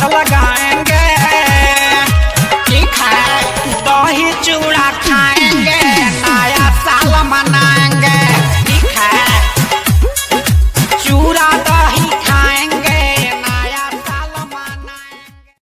हाथ लगाएँगे। कि दही चूड़ा खा